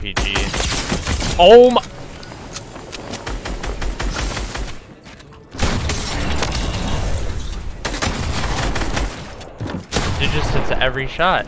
PG. Oh my. Dude just hits every shot.